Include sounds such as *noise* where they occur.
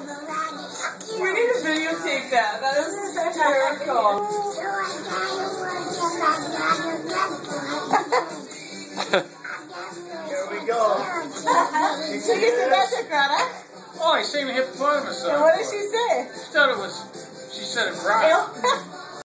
We need to videotape that. That is hysterical. Here we go. she gets a message, Greta. Oh, I seen a hippopotamus. And what did she say? She thought it was. She said it right. *laughs*